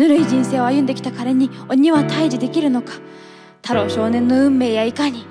ぬるい人生を歩んできた彼に鬼は退治できるのか。太郎少年の運命やいかに。